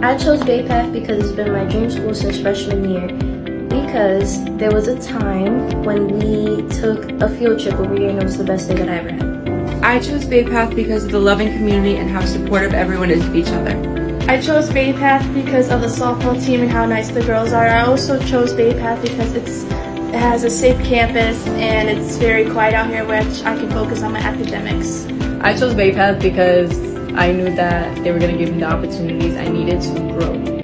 I chose Bay Path because it's been my dream school since freshman year because there was a time when we took a field trip over here and it was the best day that I ever had. I chose Bay Path because of the loving community and how supportive everyone is of each other. I chose Bay Path because of the softball team and how nice the girls are. I also chose Bay Path because it's it has a safe campus and it's very quiet out here which I can focus on my academics. I chose Bay Path because I knew that they were going to give me the opportunities I needed to grow.